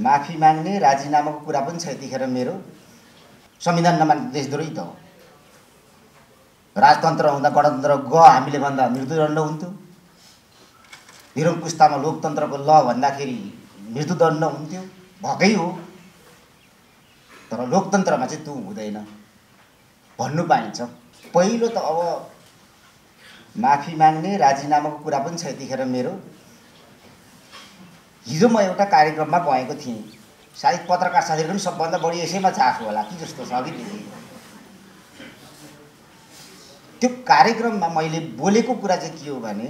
माफी माग्ने राजीनामाको कुरा पनि छ यतिखेर मेरो। संविधान नमान्ने देशद्रोही त हो। राजतन्त्र हुँदा गणतन्त्र ग हामीले भन्दा मृत्युदण्ड हुन्थ्यो। निरङ्कुशतामा लोकतन्त्रको ल भन्दाखेरि मृत्युदण्ड हुन्थ्यो। भएकै हो। तर लोकतन्त्रमा चाहिँ तँ हुँदैन। भन्नु पाइन्छ। पहिलो त अब माफी माग्ने राजीनामाको कुरा पनि छ यतिखेर मेरो। हिजो म एउटा कार्यक्रममा गएको थिएँ। सायद पत्रकार साथीहरू पनि सबभन्दा बढी यसैमा चासो होला। कि जस्तो छ त्यति त्यो कार्यक्रममा मैले बोलेको कुरा चाहिँ के हो भने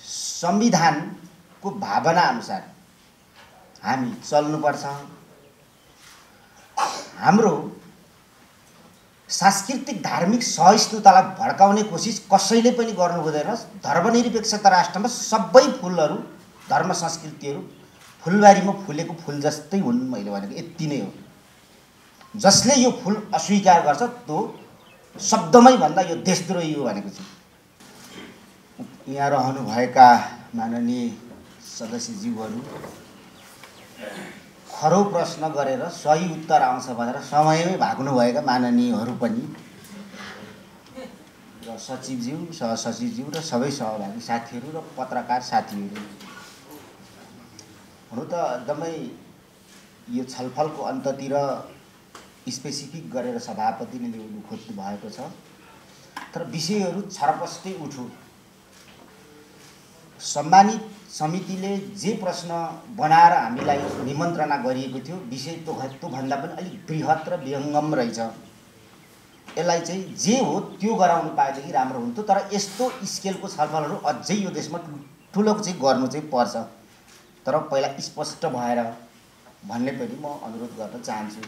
संविधानको भावना अनुसार हामी चल्नुपर्छ। हाम्रो सांस्कृतिक धार्मिक सहिष्णुतालाई भड्काउने कोसिस कसैले पनि गर्नु हुँदैन धर्मनिरपेक्षता राष्ट्रमा सबै फुलहरू धर्म संस्कृतिहरू फुलबारीमा फुलेको फुल जस्तै हुन् मैले भनेको यति नै हो। जसले यो फुल अस्वीकार गर्छ त्यो शब्दमै भन्दा यो देशद्रोही हो भनेको चाहिँ यहाँ रहनुभएका माननीय सदस्यज्यूहरू खरो प्रश्न गरेर सही उत्तर आउँछ भनेर समयमै भाग्नुभएका माननीयहरू पनि र सचिवज्यू सहसचिवज्यू र सबै सहभागी साथीहरू र पत्रकार साथीहरू। हुनु त एकदमै यो छलफलको अन्ततिर स्पेसिफिक गरेर सभापतिले ल्याउनु खोज्नु भएको छ। तर विषयहरू छरपष्टै उठु सम्मानित समितिले जे प्रश्न बनाएर हामीलाई निमन्त्रणा गरिएको थियो विषय त्यो त्योभन्दा पनि अलिक बृहत र विहङ्गम रहेछ। यसलाई चाहिँ जे हो त्यो गराउनु पाएदेखि राम्रो हुन्थ्यो तर यस्तो स्केलको छलफलहरू अझै यो देशमा ठुलो चाहिँ गर्नु चाहिँ पर्छ। तर पहिला स्पष्ट भएर भन्ने पनि म अनुरोध गर्न चाहन्छु।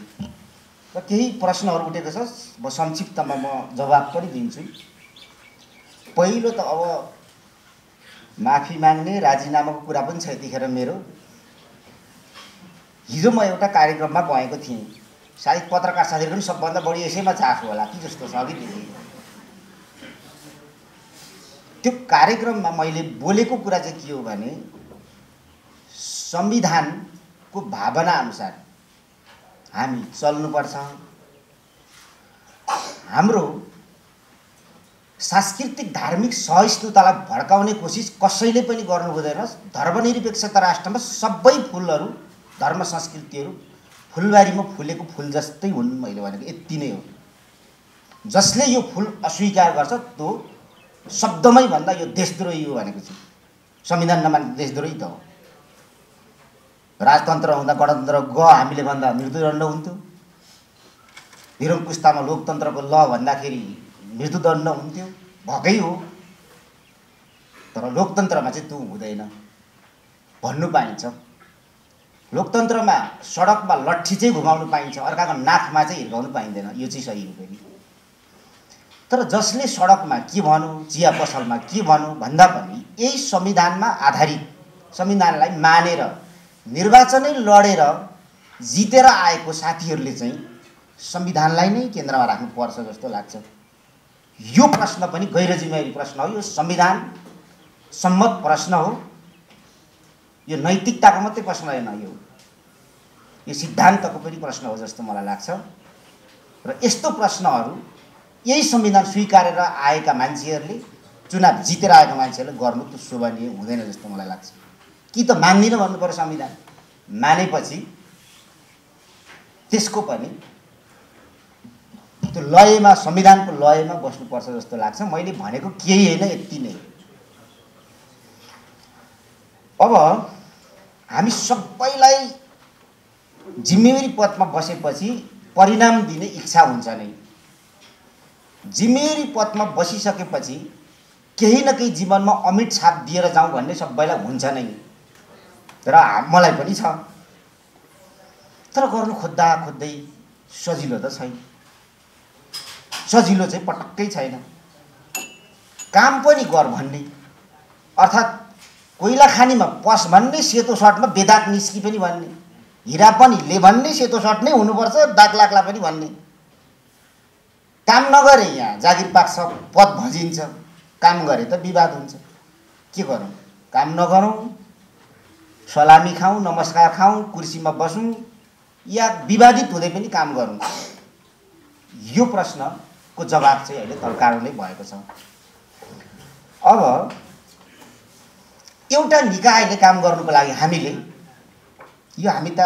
र केही प्रश्नहरू उठेको छ म संक्षिप्तमा म जवाब पनि दिन्छु। पहिलो त अब माफी माग्ने राजीनामाको कुरा पनि छ यतिखेर मेरो। हिजो म एउटा कार्यक्रममा गएको थिएँ। सायद पत्रकार साथीहरू पनि सबभन्दा बढी यसैमा चासो होला कि जस्तो छ त्यति त्यो कार्यक्रममा मैले बोलेको कुरा चाहिँ के हो भने संविधानको भावना अनुसार हामी चल्नुपर्छ। हाम्रो सांस्कृतिक धार्मिक सहिष्णुतालाई भड्काउने कोसिस कसैले पनि गर्नु हुँदैन। धर्मनिरपेक्षता राष्ट्रमा सबै फुलहरू धर्म संस्कृतिहरू फुलबारीमा फुलेको फुल जस्तै हुन् मैले भनेको यति नै हो। जसले यो फुल अस्वीकार गर्छ त्यो शब्दमै भन्दा यो देशद्रोही हो भनेको चाहिँ संविधान नमान्ने देशद्रोही त हो। राजतन्त्र हुँदा गणतन्त्र ग हामीले भन्दा मृत्युदण्ड हुन्थ्यो। निरङ्कुशतामा लोकतन्त्रको ल भन्दाखेरि मृत्युदण्ड हुन्थ्यो भएकै हो। तर लोकतन्त्रमा चाहिँ तँ हुँदैन। भन्नु पाइन्छ। लोकतन्त्रमा सडकमा लट्ठी चाहिँ घुमाउनु पाइन्छ अर्काको नाकमा चाहिँ हिर्काउनु पाइँदैन यो चाहिँ सही हो फेरि। तर जसले सडकमा के भनौँ चिया पसलमा के भनौँ भन्दा पनि यही संविधानमा आधारित संविधानलाई मानेर निर्वाचनै लडेर जितेर आएको साथीहरूले चाहिँ संविधानलाई नै केन्द्रमा राख्नुपर्छ जस्तो लाग्छ। यो प्रश्न पनि गैर जिम्मेवारी प्रश्न हो। यो संविधान सम्मत प्रश्न हो। यो नैतिकताको मात्रै प्रश्न होइन यो। यो सिद्धान्तको पनि प्रश्न हो जस्तो मलाई लाग्छ। र यस्तो प्रश्नहरू यही संविधान स्वीकारेर आएका मान्छेहरूले चुनाव जितेर आएका मान्छेहरूले गर्नु त शोभनीय हुँदैन जस्तो मलाई लाग्छ। कि त मान्दिनँ भन्नु पऱ्यो संविधान मानेपछि त्यसको पनि त्यो लयमा संविधानको लयमा बस्नुपर्छ जस्तो लाग्छ। मैले भनेको केही होइन यति नै। अब हामी सबैलाई जिम्मेवारी पदमा बसेपछि परिणाम दिने इच्छा हुन्छ नै। जिम्मेवारी पदमा बसिसकेपछि केही न केही जीवनमा अमिट छाप दिएर जाउँ भन्ने सबैलाई हुन्छ नै। र मलाई पनि छ। तर गर्नु खोज्दा खोज्दै सजिलो त छैन। सजिलो चाहिँ पटक्कै छैन। काम पनि गर भन्ने। अर्थात् कोइला खानीमा पस भन्ने सेतो सर्टमा बेदाग निस्की पनि भन्ने। हिरा पनि ले भन्ने सेतो सर्ट नै हुनुपर्छ दाग लाग्ला पनि भन्ने। काम नगरे यहाँ जागिर पाक्छ पद भजिन्छ। काम गरे त विवाद हुन्छ। के गरौँ? काम नगरौँ। सलामी खाउँ नमस्कार खाउँ कुर्सीमा बसौँ या विवादित हुँदै पनि काम गरौँ? यो प्रश्नको जवाब चाहिँ अहिले तर्कारो नै भएको छ। अब एउटा निकायले काम गर्नुको लागि हामीले यो हामी त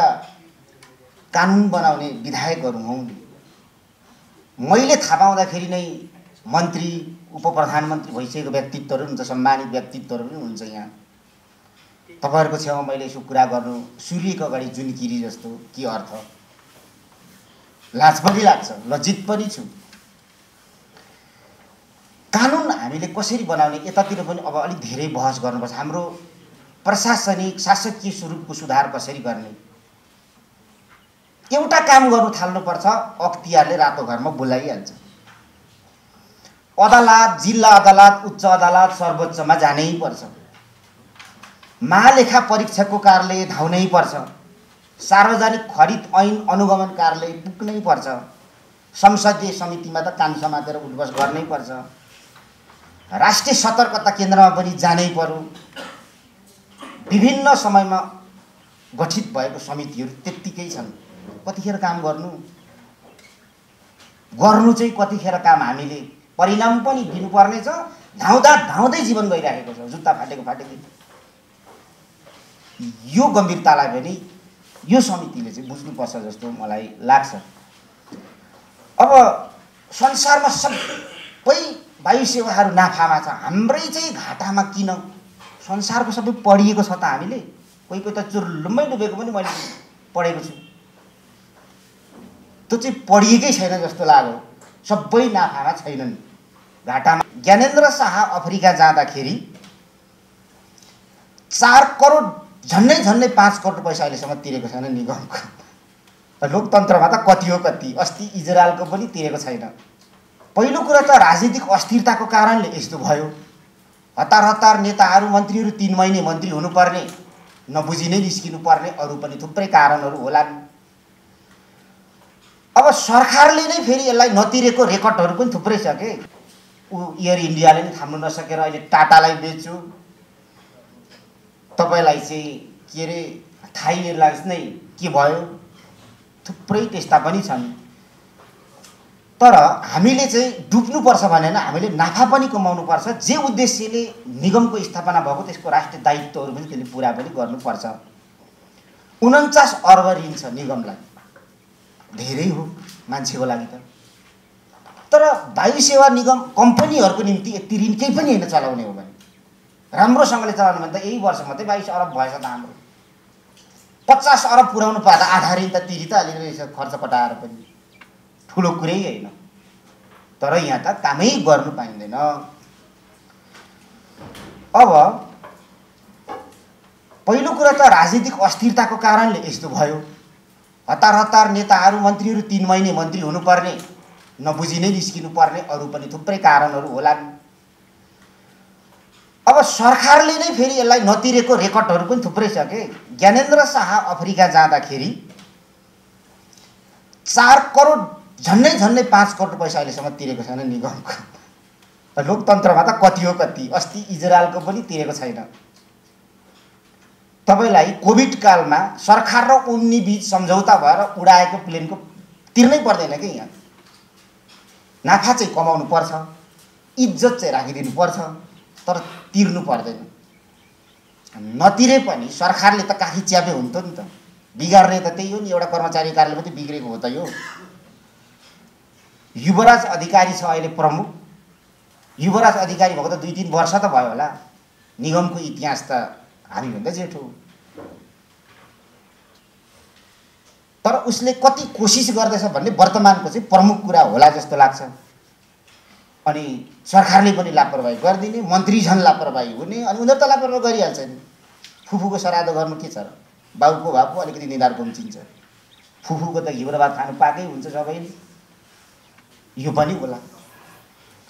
कानुन बनाउने विधायकहरू हौँ। मैले थाहा पाउँदाखेरि नै मन्त्री उप प्रधानमन्त्री भइसकेको व्यक्तित्वहरू हुन्छ सम्मानित व्यक्तित्वहरू पनि हुन्छ यहाँ। तपाईँहरूको छेउमा मैले यसो कुरा गर्नु सूर्यको अगाडि जुन किरी जस्तो के अर्थ? लाज पनि लाग्छ लज्जित पनि छु। कानुन हामीले कसरी बनाउने यतातिर पनि अब अलिक धेरै बहस गर्नुपर्छ। हाम्रो प्रशासनिक शासकीय स्वरूपको सुधार कसरी गर्ने? एउटा काम गर्नु थाल्नुपर्छ अख्तियारले रातो घरमा बोलाइहाल्छ। अदालत जिल्ला अदालत उच्च अदालत सर्वोच्चमा जानै पर्छ। महालेखा परीक्षकको कार्यालय धाउनै पर्छ। सार्वजनिक खरिद ऐन अनुगमन कार्यालय पुग्नै पर्छ। संसदीय समितिमा त कान समातेर उठबस गर्नै पर्छ। राष्ट्रिय सतर्कता केन्द्रमा पनि जानै पर्यो। विभिन्न समयमा गठित भएको समितिहरू त्यत्तिकै छन्। कतिखेर काम गर्नु? गर्नु चाहिँ कतिखेर काम हामीले? परिणाम पनि दिनुपर्ने छ धाउँदा धाउँदै जीवन गइरहेको छ। जुत्ता फाटेको फाटेको। यो गम्भीरतालाई पनि यो समितिले चाहिँ बुझ्नुपर्छ जस्तो मलाई लाग्छ। अब संसारमा सबै वायु सेवाहरू नाफामा छ हाम्रै चाहिँ घाटामा किन संसारको सबै पढिएको छ त हामीले? कोही कोही त चुर्लुम्मै डुबेको पनि मैले पढेको छु। त्यो चाहिँ पढिएकै छैन जस्तो लाग्यो। सबै नाफामा छैनन्। घाटामा ज्ञानेन्द्र शाह अफ्रिका जाँदाखेरि चार करोड झन्डै झन्डै पाँच करोड पैसा अहिलेसम्म तिरेको छैन निगमको। लोकतन्त्रमा त कति हो कति? अस्ति इजरायलको पनि तिरेको छैन। पहिलो कुरा त राजनीतिक अस्थिरताको कारणले यस्तो भयो। हतार हतार नेताहरू मन्त्रीहरू तिन महिने मन्त्री हुनुपर्ने नबुझि नै निस्किनु पर्ने अरू पनि थुप्रै कारणहरू होलान्। अब सरकारले नै फेरि यसलाई नतिरेको रेकर्डहरू पनि थुप्रै छ के? ऊ एयर इन्डियाले नै थाम्नु नसकेर अहिले टाटालाई बेच्छु तपाईँलाई चाहिँ के अरे एयरलाइन्स नै के भयो? थुप्रै त्यस्ता पनि छन्। तर हामीले चाहिँ डुब्नुपर्छ भनेर हामीले नाफा पनि कमाउनुपर्छ। जे उद्देश्यले निगमको स्थापना भएको त्यसको राष्ट्रिय दायित्वहरू पनि त्यसले पुरा पनि गर्नुपर्छ। उन्चास अर्ब ऋण छ निगमलाई। धेरै हो मान्छेको लागि त। तर वायु सेवा निगम कम्पनीहरूको निम्ति यति ऋण केही पनि होइन चलाउने हो भने। राम्रोसँगले चलाउनु भने त यही वर्ष मात्रै बाइस अरब भएछ त हाम्रो पचास अरब पुऱ्याउनु पाउँदा आधा ऋण त तिरी त अलिकति खर्च पटाएर पनि ठुलो कुरै होइन। तर यहाँ त कामै गर्नु पाइँदैन। अब पहिलो कुरा त राजनीतिक अस्थिरताको कारणले यस्तो भयो। हतार हतार नेताहरू मन्त्रीहरू तिन महिने मन्त्री हुनुपर्ने नबुझि नै निस्किनु पर्ने अरू पनि थुप्रै कारणहरू होलान्। अब सरकारले नै फेरि यसलाई नतिरेको रेकर्डहरू पनि थुप्रै छ कि ज्ञानेन्द्र शाह अफ्रिका जाँदाखेरि चार करोड झन्डै झन्डै पाँच करोड पैसा अहिलेसम्म तिरेको छैन निगमको। लोकतन्त्रमा त कति हो कति? अस्ति इजरायलको पनि तिरेको छैन। तपाईँलाई कोभिड कालमा सरकार र उम्नी बिच सम्झौता भएर उडाएको प्लेनको तिर्नै पर्दैन कि यहाँ? नाफा चाहिँ कमाउनु पर्छ इज्जत चाहिँ राखिदिनु पर्छ। तर तिर्नु पर्दैन। नतिरे पनि सरकारले त काखी च्यापे हुन्थ्यो नि त। बिगार्ने त त्यही हो नि एउटा कर्मचारी कार्यालय मात्रै बिग्रेको हो त यो। युवराज अधिकारी छ अहिले प्रमुख। युवराज अधिकारी भएको त दुई तिन वर्ष त भयो होला। निगमको इतिहास त हामीभन्दा जेठो तर उसले कति कोसिस गर्दैछ भन्ने वर्तमानको चाहिँ प्रमुख कुरा होला जस्तो लाग्छ। अनि सरकारले पनि लापरवाही गरिदिने मन्त्री झन् लापरवाही हुने अनि उनीहरू त लापरवाही गरिहाल्छ नि। फुफूको श्राद्ध गर्नु के छ? र बाबुको भए पो अलिकति निधार पम्चिन्छ फुफूको त घिउरा भात खानु पाएकै हुन्छ सबैले। यो पनि होला।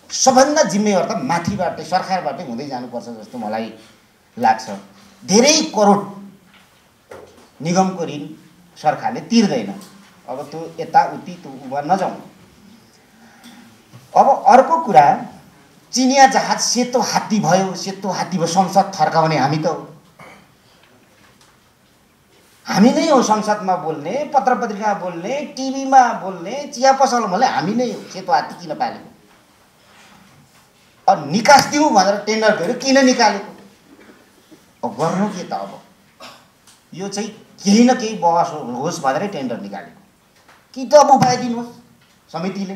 सबभन्दा जिम्मेवार त माथिबाटै सरकारबाटै हुँदै जानुपर्छ जस्तो मलाई लाग्छ। धेरै करोड निगमको ऋण सरकारले तिर्दैन। अब त्यो यताउति त्यो उमा नजाउँ अब अर्को कुरा चिनिया जहाज सेतो हात्ती भयो सेतो हात्ती भयो संसद थर्काउने हामी त हामी नै हो संसदमा बोल्ने पत्र पत्रिका बोल्ने टिभीमा बोल्ने चिया पसलमा बोल्ने हामी नै हो सेतो हात्ती किन पालेको? अब निकास दिउँ भनेर टेन्डर गऱ्यो किन निकालेको? अब गर्नु के त अब? यो चाहिँ केही न केही बहस होस् भनेरै टेन्डर निकालेको। कि त अब उपाय दिनुहोस् समितिले।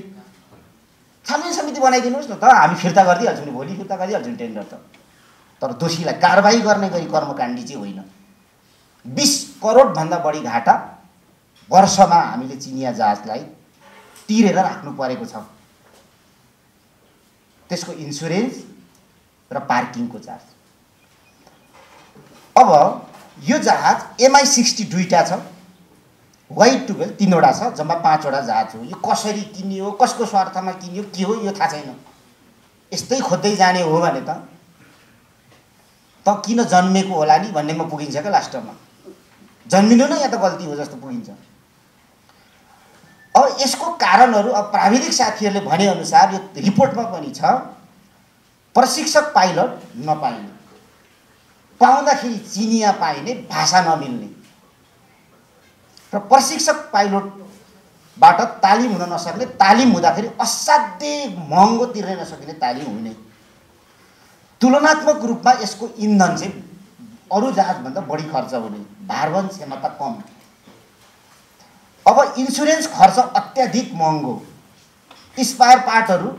छानबिन समिति बनाइदिनुहोस् न त। हामी फिर्ता गरिदिइहाल्छौँ नि भोलि फिर्ता गरिदिइहाल्छौँ टेन्डर त। तर दोषीलाई कारवाही गर्ने गरी कर्मकाण्डी चाहिँ होइन। बिस करोडभन्दा बढी घाटा वर्षमा हामीले चिनिया जहाजलाई तिरेर राख्नु परेको छ। त्यसको इन्सुरेन्स र पार्किङको चार्ज। अब यो जहाज एमआई सिक्सटी दुईवटा छ। वाइट टुवेल्भ तिनवटा छ जम्मा पाँचवटा जहाज हो। यो कसरी किनियो कसको स्वार्थमा किनियो के हो यो थाहा छैन। यस्तै खोज्दै जाने हो भने त त किन जन्मेको होला नि भन्नेमा पुगिन्छ क्या लास्टमा। जन्मिनु नै यहाँ त गल्ती हो जस्तो पुगिन्छ। अब यसको कारणहरू अब प्राविधिक साथीहरूले भनेअनुसार यो रिपोर्टमा पनि छ प्रशिक्षक पाइलट नपाइने। पाउँदाखेरि चिनिया पाइने भाषा नमिल्ने। र प्रशिक्षक पाइलटबाट तालिम हुन नसक्ने तालिम हुँदाखेरि असाध्यै महँगो तिर्न नसकिने तालिम हुने। तुलनात्मक रूपमा यसको इन्धन चाहिँ अरू जहाजभन्दा बढी खर्च हुने। भारवन क्षमता कम। अब इन्सुरेन्स खर्च अत्याधिक महँगो। स्पायर पार्टहरू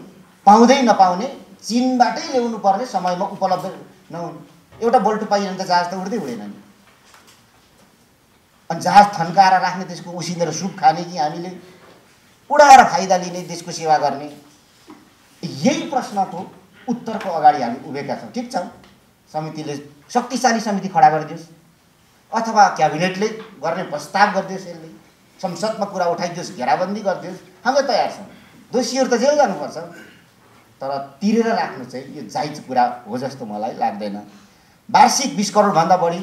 पाउँदै नपाउने चिनबाटै ल्याउनु पर्ने समयमा उपलब्ध नहुने। एउटा बोल्टो पाइरहने त जहाज त उड्दै उडेन नि। अनि जहाज थन्काएर राख्ने त्यसको उसिनेर सुप खाने कि हामीले उडाएर फाइदा लिने देशको सेवा गर्ने? यही प्रश्नको उत्तरको अगाडि हामी उभिएका छौँ। ठिक छ? समितिले शक्तिशाली समिति खडा गरिदियोस्। अथवा क्याबिनेटले गर्ने प्रस्ताव गरिदियोस् यसले। संसदमा कुरा उठाइदियोस् घेराबन्दी गरिदियोस्। हामी तयार छौँ। दोषीहरू त जेल जानुपर्छ। तर तिरेर राख्नु चाहिँ यो जायज कुरा हो जस्तो मलाई लाग्दैन। वार्षिक बिस करोडभन्दा बढी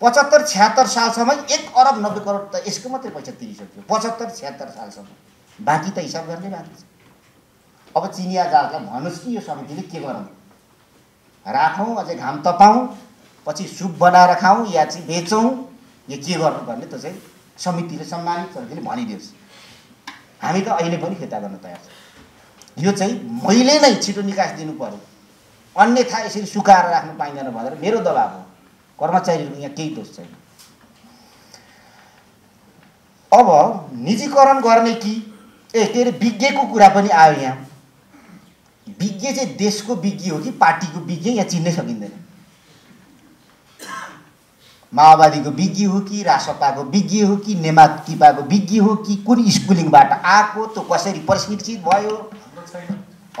पचहत्तर छ्यात्तर सालसम्म एक अरब नब्बे करोड त यसको मात्रै पैसा तिरिसक्यो। पचहत्तर छ्यात्तर सालसम्म। बाँकी त हिसाब गर्ने बाँकी छ। अब चिनिया जाललाई भन्नुहोस् कि यो समितिले के गरौँ? राखौँ अझै घाम तपाउँ पछि सुप बनाएर खाउँ या चाहिँ बेचौँ या के गर्नुपर्ने त चाहिँ समितिले सम्मानित समितिले भनिदियोस्। हामी त अहिले पनि फिर्ता गर्न तयार छ। यो चाहिँ मैले नै छिटो निकास दिनु पऱ्यो अन्यथा यसरी सुकाएर राख्नु पाइँदैन भनेर मेरो दबाब हो। कर्मचारीहरूको यहाँ केही दोष छैन। अब निजीकरण गर्ने कि? ए के अरे विज्ञको कुरा पनि आयो यहाँ। विज्ञ चाहिँ देशको विज्ञ हो कि पार्टीको विज्ञ? यहाँ चिन्नै सकिँदैन। माओवादीको विज्ञ हो कि रासपाको विज्ञ हो कि नेमाकिपाको विज्ञ हो कि कुन स्कुलिङबाट आएको त्यो कसरी प्रशिक्षित भयो?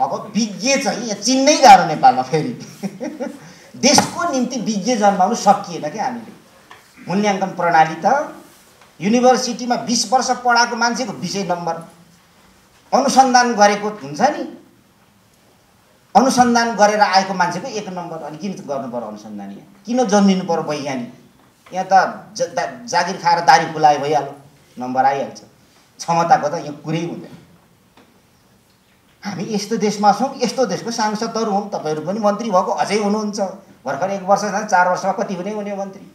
अब विज्ञ चाहिँ यहाँ चिन्नै गाह्रो नेपालमा फेरि। देशको निम्ति विज्ञ जन्माउनु सकिएन क्या हामीले? मूल्याङ्कन प्रणाली त युनिभर्सिटीमा बिस वर्ष पढाएको मान्छेको विषय नम्बर अनुसन्धान गरेको हुन्छ नि। अनुसन्धान गरेर आएको मान्छेको एक नम्बर अनि किन गर्नु पर्यो अनुसन्धान यहाँ? किन जन्मिनु पर्यो वैज्ञानिक? यहाँ त जागिर खाएर दारी खुलाए भइहाल्यो। नम्बर आइहाल्छ। क्षमताको त यहाँ कुरै हुँदैन। हामी यस्तो देशमा छौँ यस्तो देशको सांसदहरू हौँ तपाईँहरू पनि मन्त्री भएको अझै हुनुहुन्छ। भर्खर एक वर्ष चार वर्षमा कति हुने हुने मन्त्री?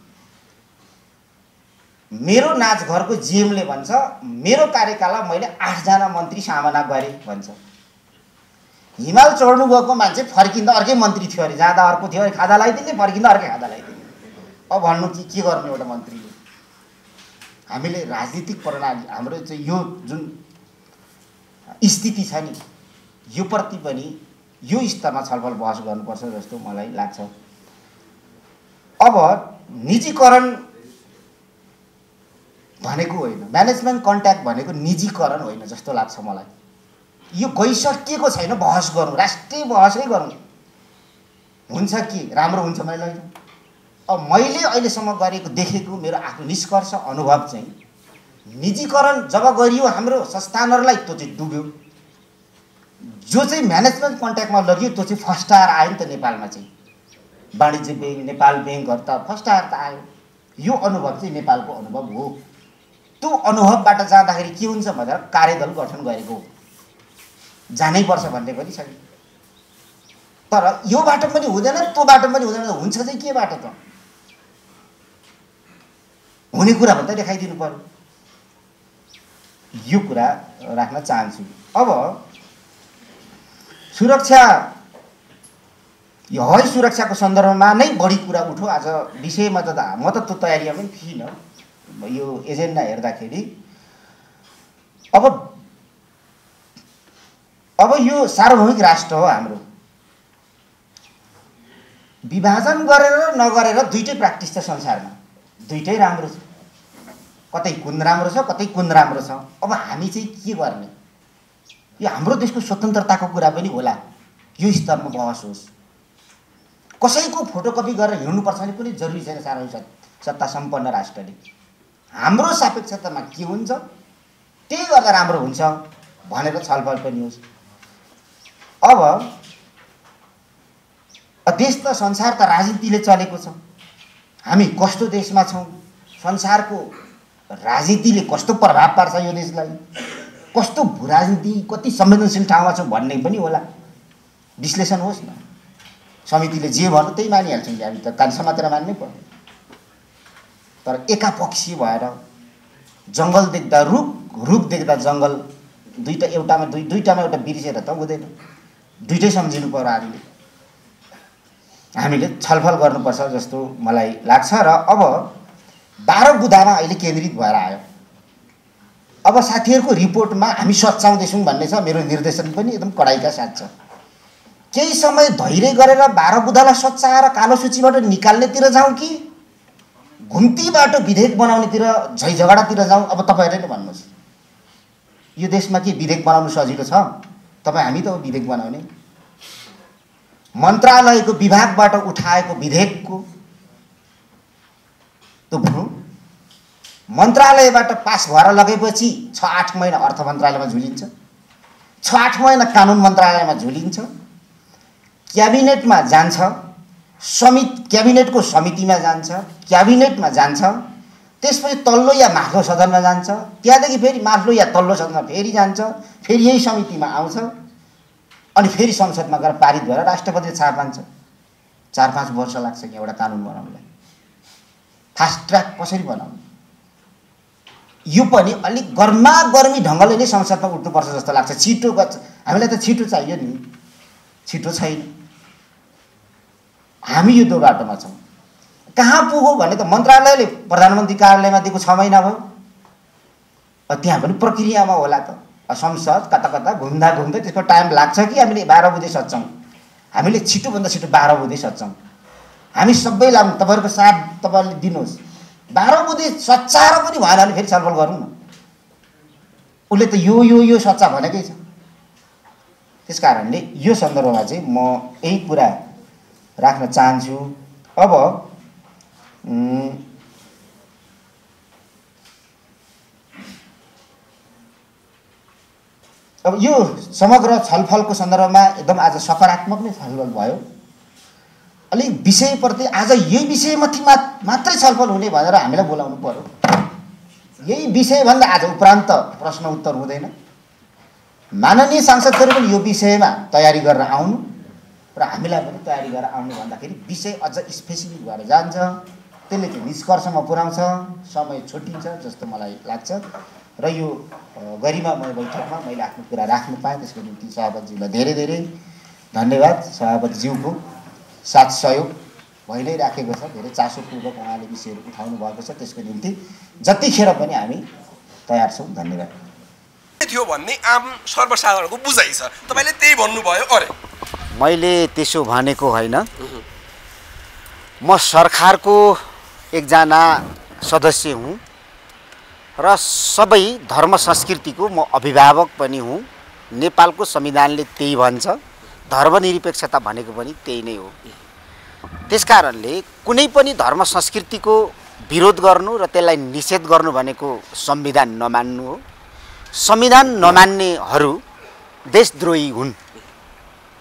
मेरो नाचघरको जिएमले भन्छ मेरो कार्यकालमा मैले आठजना मन्त्री सामना गरेँ भन्छ। हिमाल चढ्नु गएको मान्छे फर्किँदा अर्कै मन्त्री थियो अरे जाँदा अर्को थियो अरे खाजा लगाइदिने फर्किँदा अर्कै खाजा लगाइदिने अब भन्नु कि के गर्नु एउटा मन्त्रीले? हामीले राजनीतिक प्रणाली हाम्रो चाहिँ यो जुन स्थिति छ नि यो प्रति पनि यो स्तरमा छलफल बहस गर्नुपर्छ जस्तो मलाई लाग्छ। अब निजीकरण भनेको होइन। म्यानेजमेन्ट कन्ट्याक्ट भनेको निजीकरण होइन जस्तो लाग्छ मलाई। यो गइसकिएको छैन बहस गरौँ राष्ट्रिय बहसै गरौँ हुन्छ कि? राम्रो हुन्छ मैले। लैजाउँ अब मैले अहिलेसम्म गरेको देखेको मेरो आफ्नो निष्कर्ष अनुभव चाहिँ निजीकरण जब गरियो हाम्रो संस्थानहरूलाई त्यो चाहिँ डुब्यो। जो चाहिँ म्यानेजमेन्ट कन्ट्याक्टमा लग्यो त्यो चाहिँ फस्टाएर आयो नि त नेपालमा चाहिँ। वाणिज्य ब्याङ्क नेपाल ब्याङ्कहरू त फस्टाएर त आयो। यो अनुभव चाहिँ नेपालको अनुभव हो। त्यो अनुभवबाट जाँदाखेरि के हुन्छ भनेर कार्यदल गठन गरेको हो। जानैपर्छ भन्ने पनि छैन तर यो बाटो पनि हुँदैन त्यो बाटो पनि हुँदैन। हुन्छ चाहिँ के बाटो त? हुने कुरा भन्दा देखाइदिनु पर्यो। यो कुरा राख्न चाहन्छु। अब सुरक्षा यो हवाई सुरक्षाको सन्दर्भमा नै बढी कुरा उठो आज विषयमा त म त त्यो तयारीमा पनि थिइनँ। यो एजेन्डा हेर्दाखेरि अब अब यो सार्वभौमिक राष्ट्र हो हाम्रो। विभाजन गरेर नगरेर दुइटै प्र्याक्टिस छ संसारमा। दुइटै राम्रो छ। कतै कुन राम्रो छ कतै कुन राम्रो छ। अब हामी चाहिँ के गर्ने? यो हाम्रो देशको स्वतन्त्रताको कुरा पनि होला। यो स्तरमा बहस होस्। कसैको फोटोकपी गरेर हिँड्नुपर्छ भने पनि जरुरी छैन सार्वजनिक सत्ता सम्पन्न राष्ट्रले। हाम्रो सापेक्षतामा के हुन्छ? त्यही गर्दा राम्रो हुन्छ भनेर छलफल पनि होस् अब देश त संसार त राजनीतिले चलेको छ। हामी कस्तो देशमा छौँ? संसारको राजनीतिले कस्तो प्रभाव पार्छ यो देशलाई? कस्तो भू राजनीति कति संवेदनशील ठाउँमा छौँ भन्ने पनि होला। विश्लेषण होस् न। समितिले जे भन्यो त्यही मानिहाल्छौँ कि हामी त कान समातेर मान्नै पर्यो तर एकापक्षीय भएर जङ्गल देख्दा रुख रुख देख्दा जङ्गल दुईवटा एउटामा दुई दुईवटामा एउटा बिर्सेर त हुँदैन। दुइटै सम्झिनु पऱ्यो हामीले। हामीले छलफल गर्नुपर्छ जस्तो मलाई लाग्छ र अब बाह्र बुधामा अहिले केन्द्रित भएर आयो। अब साथीहरूको रिपोर्टमा हामी सच्याउँदैछौँ भन्ने छ मेरो निर्देशन पनि एकदम कडाइका साथ छ। केही समय धैर्य गरेर बाह्र बुधालाई सच्याएर कालो सूचीबाट निकाल्नेतिर जाउँ कि? घुम्तीबाट विधेयक बनाउनेतिर झै झगडातिर जाउँ? अब तपाईँहरूले नै भन्नुहोस्। यो देशमा के विधेयक बनाउनु सजिलो छ? तपाईँ हामी त हो विधेयक बनाउने। मन्त्रालयको विभागबाट उठाएको विधेयकको त्यो भनौँ। मन्त्रालयबाट पास भएर लगेपछि छ आठ महिना अर्थ मन्त्रालयमा झुलिन्छ। छ आठ महिना कानुन मन्त्रालयमा झुलिन्छ। क्याबिनेटमा जान्छ समित क्याबिनेटको समितिमा जान्छ क्याबिनेटमा जान्छ त्यसपछि तल्लो या माथिल्लो सदनमा जान्छ त्यहाँदेखि फेरि माथिल्लो या तल्लो सदनमा फेरि जान्छ फेरि यही समितिमा आउँछ अनि फेरि संसदमा गएर पारित भएर राष्ट्रपतिले छाप हान्छ चार पाँच वर्ष लाग्छ कि एउटा कानुन बनाउनलाई। फास्ट ट्र्याक कसरी बनाउने? यो पनि अलिक गर्मा गर्मी ढङ्गले नै संसदमा उठ्नुपर्छ जस्तो लाग्छ। छिटो हामीलाई त छिटो चाहियो नि। छिटो छैन। हामी यो बाटोमा छौँ। कहाँ पुग्यो भने त मन्त्रालयले प्रधानमन्त्री कार्यालयमा दिएको छ महिना भयो। त्यहाँ पनि प्रक्रियामा होला त। संसद कता कता घुम्दा घुम्दै त्यसको टाइम लाग्छ कि हामीले बाह्र बुधे सक्छौँ हामीले छिटोभन्दा छिटो बाह्र बुधे सक्छौँ हामी सबै लाग्नु तपाईँहरूको साथ तपाईँहरूले दिनुहोस्। बाह्र बुधे सच्चाएर पनि भएन भने फेरि छलफल गरौँ न। उसले त यो यो यो सच्चा भनेकै छ। त्यस कारणले यो सन्दर्भमा चाहिँ म यही कुरा राख्न चाहन्छु। अब अब यो समग्र छलफलको सन्दर्भमा एकदम आज सकारात्मक नै छलफल भयो। अलिक विषयप्रति आज यही विषयमाथि मा मात्रै छलफल हुने भनेर हामीलाई बोलाउनु पर्यो। यही विषयभन्दा आज उपरान्त प्रश्न उत्तर हुँदैन। माननीय सांसदहरू पनि यो विषयमा तयारी गरेर आउनु। र हामीलाई पनि तयारी गरेर आउनु भन्दाखेरि विषय अझ स्पेसिफिक भएर जान्छ। त्यसले चाहिँ निष्कर्षमा पुऱ्याउँछ समय छुट्टिन्छ जस्तो मलाई लाग्छ। र यो गरिमामय बैठकमा मैले आफ्नो कुरा राख्नु पाएँ त्यसको निम्ति सभापतिज्यूलाई धेरै धेरै धन्यवाद। सभापतिज्यूको साथ सहयोग भइ नै राखेको छ धेरै चासोपूर्वक उहाँले विषयहरू उठाउनु भएको छ त्यसको निम्ति जतिखेर पनि हामी तयार छौँ। धन्यवाद। थियो भन्ने आम सर्वसाधारणको बुझाइ छ। तपाईँले त्यही भन्नुभयो अरे। मैले त्यसो भनेको होइन। म सरकारको एकजना सदस्य हुँ र सबै धर्म संस्कृतिको म अभिभावक पनि हुँ। नेपालको संविधानले त्यही भन्छ। धर्मनिरपेक्षता भनेको पनि त्यही नै हो। त्यसकारणले कुनै पनि धर्म संस्कृतिको विरोध गर्नु र त्यसलाई निषेध गर्नु भनेको संविधान नमान्नु हो। संविधान नमान्नेहरू देशद्रोही हुन्।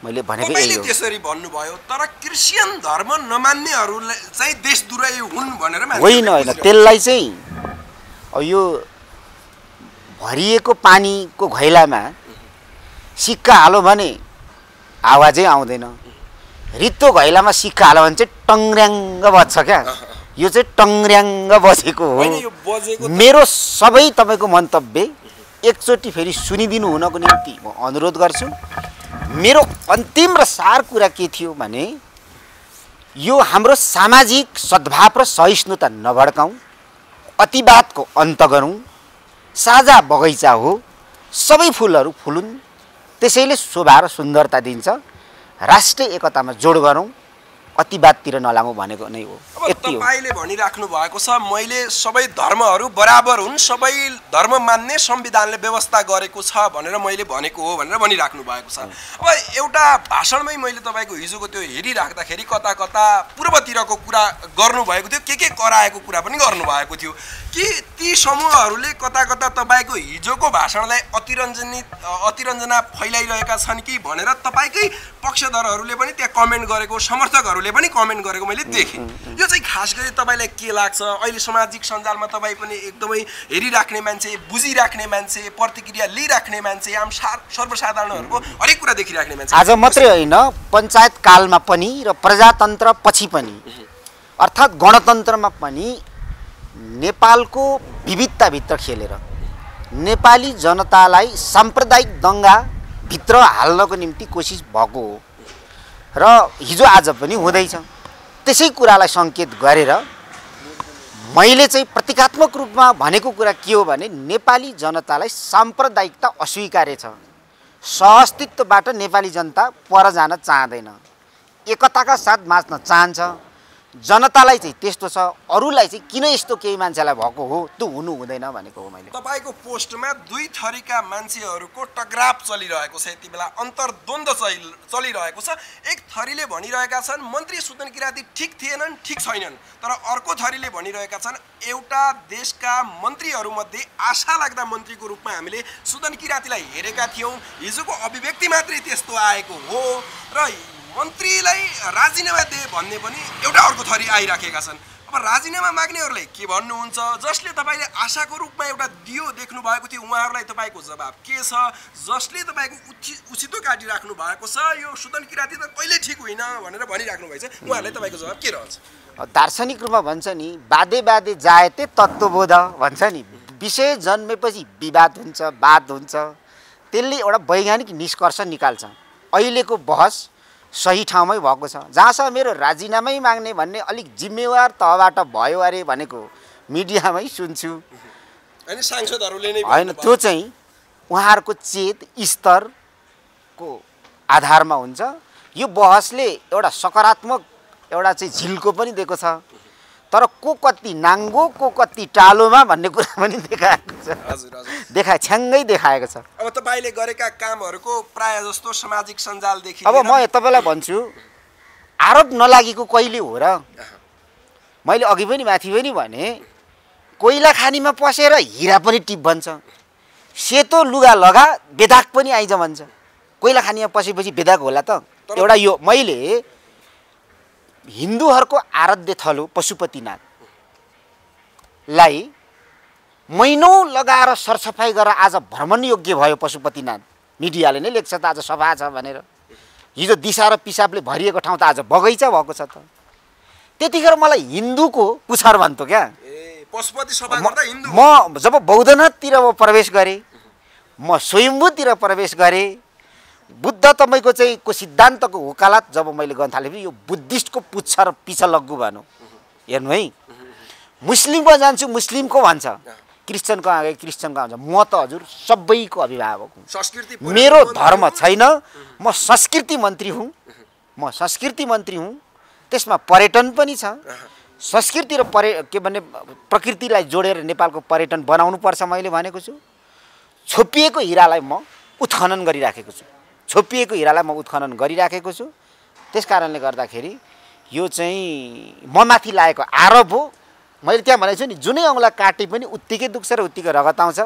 मैले भनेको यही हो। त्यसरी भन्नुभयो तर क्रिस्चियन धर्म नमान्नेहरूलाई चाहिँ देशद्रोही हुन् भनेर होइन होइन। त्यसलाई चाहिँ यो भरिएको पानीको घैलामा सिक्का हालो भने आवाजै आउँदैन। रित्तो घैलामा सिक्का हाल्यो भने चाहिँ टङ्ग्र्याङ्ग बज्छ क्या। यो चाहिँ टङ्ग्र्याङ्ग हो। बजेको त- मेरो सबै तपाईँको मन्तव्य एकचोटि फेरि सुनिदिनु हुनको निम्ति म अनुरोध गर्छु। मेरो अन्तिम र सार कुरा के थियो भने यो हाम्रो सामाजिक सद्भाव र सहिष्णुता नभड्काउँ अतिवादको अन्त गरौँ साझा बगैँचा हो सबै फुलहरू फुलुन् त्यसैले शोभा र सुन्दरता दिन्छ राष्ट्रिय एकतामा जोड गरौँ। अतिवादतिर नलागौँ भनेको नै हो। अब यति तपाईँले भनिराख्नु भएको छ मैले सबै धर्महरू बराबर हुन् सबै धर्म मान्ने संविधानले व्यवस्था गरेको छ भनेर मैले भनेको हो भनेर भनिराख्नु भएको छ। अब एउटा भाषणमै मैले तपाईँको हिजोको त्यो हेरिराख्दाखेरि कता कता पूर्वतिरको कुरा गर्नुभएको थियो के के कराएको कुरा पनि गर्नुभएको थियो। कि ती समूहहरूले कता कता तपाईँको हिजोको भाषणलाई अतिरञ्जनित अतिरञ्जना फैलाइरहेका छन् कि भनेर तपाईँकै पक्षधरहरूले पनि त्यहाँ कमेन्ट गरेको समर्थकहरूले पनि कमेन्ट गरेको मैले देखेँ। यो चाहिँ खास गरी तपाईँलाई के लाग्छ? अहिले सामाजिक सञ्जालमा तपाईँ पनि एकदमै हेरिराख्ने मान्छे बुझिराख्ने मान्छे प्रतिक्रिया लिइराख्ने मान्छे आम सा सर्वसाधारणहरूको हरेक कुरा देखिराख्ने मान्छे। आज मात्रै होइन पञ्चायत कालमा पनि र प्रजातन्त्र पछि पनि अर्थात् गणतन्त्रमा पनि नेपालको विविधताभित्र खेलेर नेपाली जनतालाई साम्प्रदायिक दङ्गाभित्र हाल्नको निम्ति कोसिस भएको हो। र हिजो आज पनि हुँदैछ। त्यसै कुरालाई सङ्केत गरेर मैले चाहिँ प्रतीकात्मक रूपमा भनेको कुरा के हो भने नेपाली जनतालाई साम्प्रदायिकता अस्वीकार्य छ। सहअस्तित्वबाट नेपाली जनता पर जान चाहँदैन। एकताका साथ बाँच्न चाहन्छ। जनतालाई चाहिँ त्यस्तो छ अरूलाई चाहिँ किन यस्तो केही मान्छेलाई भएको हो? त्यो हुनु हुँदैन भनेको हो मैले। तपाईँको पोस्टमा दुई थरीका मान्छेहरूको टकराव चलिरहेको छ यति बेला अन्तर्द्वन्द चलि चलिरहेको छ। एक थरीले भनिरहेका छन् मन्त्री सुदन किराती ठिक थिएनन् ठिक छैनन्। तर अर्को थरीले भनिरहेका छन् एउटा देशका मन्त्रीहरूमध्ये आशा लाग्दा मन्त्रीको रूपमा हामीले सुदन किरातीलाई हेरेका थियौँ। हिजोको अभिव्यक्ति मात्रै त्यस्तो आएको हो। र मन्त्रीलाई राजीनामा दे भन्ने पनि एउटा अर्को थरी आइराखेका छन्। अब राजीनामा माग्नेहरूलाई के भन्नुहुन्छ? जसले तपाईँले आशाको रूपमा एउटा दियो देख्नु भएको थियो उहाँहरूलाई तपाईँको जवाब के छ? जसले तपाईँको उचि उचितो काटिराख्नु भएको छ यो सुदन किराती त कहिले ठिक होइन भनेर भनिराख्नु भएको छ उहाँहरूलाई तपाईँको जवाब के रहन्छ? दार्शनिक रूपमा भन्छ नि बाधे बाधे जायते तत्त्वबोध भन्छ नि। विषय जन्मेपछि विवाद हुन्छ वाद हुन्छ। त्यसले एउटा वैज्ञानिक निष्कर्ष निकाल्छ। अहिलेको बहस सही ठाउँमै भएको छ। जहाँसम्म मेरो राजीनामै माग्ने भन्ने अलिक जिम्मेवार तहबाट भयो अरे भनेको मिडियामै सुन्छु। होइन सांसदहरूले नै होइन। त्यो चाहिँ उहाँहरूको चेत स्तरको आधारमा हुन्छ। यो बहसले एउटा सकारात्मक एउटा चाहिँ झिल्को पनि दिएको छ। तर को कति नाङ्गो को कति टालोमा भन्ने कुरा पनि देखाएको छ। देखा छ्याङ्गै देखाएको छ। अब तपाईँले गरेका कामहरूको प्राय जस्तो सामाजिक सञ्जालदेखि अब म तपाईँलाई भन्छु आरोप नलागेको कहिले हो र? मैले अघि पनि माथि पनि भने कोइला खानीमा पसेर हिरा पनि टिप भन्छ। सेतो लुगा लगा बेदाग पनि आइज भन्छ। कोइला खानीमा पसेपछि बेदाग होला त। एउटा यो मैले हिन्दूहरूको आराध्य थलो पशुपतिनाथलाई महिनौँ लगाएर सरसफाइ गरेर आज भ्रमण योग्य भयो पशुपतिनाथ मिडियाले नै लेख्छ त आज सफा छ भनेर। हिजो दिशा र पिसाबले भरिएको ठाउँ त आज बगैँचा भएको छ त। त्यतिखेर मलाई हिन्दूको पुछार भन्थ्यो क्या। म जब बौद्धनाथतिर म प्रवेश गरेँ म स्वयम्भूतिर प्रवेश गरेँ बुद्ध तपाईँको चाहिँ को सिद्धान्तको वकालत जब मैले गर्न थालेँ यो बुद्धिस्टको पुच्छ र पिछा लग्गु भनौँ हेर्नु है। मुस्लिमको जान्छु मुस्लिमको भन्छ। क्रिस्चियनको आगे क्रिस्चियनको भन्छ म त हजुर सबैको अभिभावक हुँ। संस्कृति मेरो धर्म छैन। म संस्कृति मन्त्री हुँ। म संस्कृति मन्त्री हुँ। त्यसमा पर्यटन पनि छ। संस्कृति र पर्य के भने प्रकृतिलाई जोडेर नेपालको पर्यटन बनाउनुपर्छ मैले भनेको छु। छोपिएको हिरालाई म उत्खनन गरिराखेको छु। छोपिएको हिरालाई म उत्खनन गरिराखेको छु। त्यस कारणले गर्दाखेरि यो चाहिँ म माथि लागेको आरोप हो। मैले त्यहाँ भनेको छु नि जुनै औँला काटे पनि उत्तिकै दुख्छ र उत्तिकै रगत आउँछ।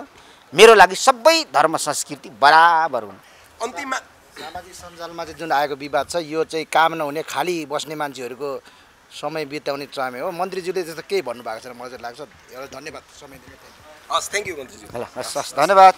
मेरो लागि सबै धर्म संस्कृति बराबर हुन्। अन्तिममा सामाजिक सञ्जालमा चाहिँ जुन आएको विवाद छ यो चाहिँ काम नहुने खाली बस्ने मान्छेहरूको समय बिताउने ट्रामे हो। मन्त्रीज्यूले त्यस्तो केही भन्नुभएको छैन मलाई चाहिँ लाग्छ। एउटा धन्यवाद समय दिनु हस् थ्याङ्क यू मन्त्रीज्यू हस् हस् धन्यवाद।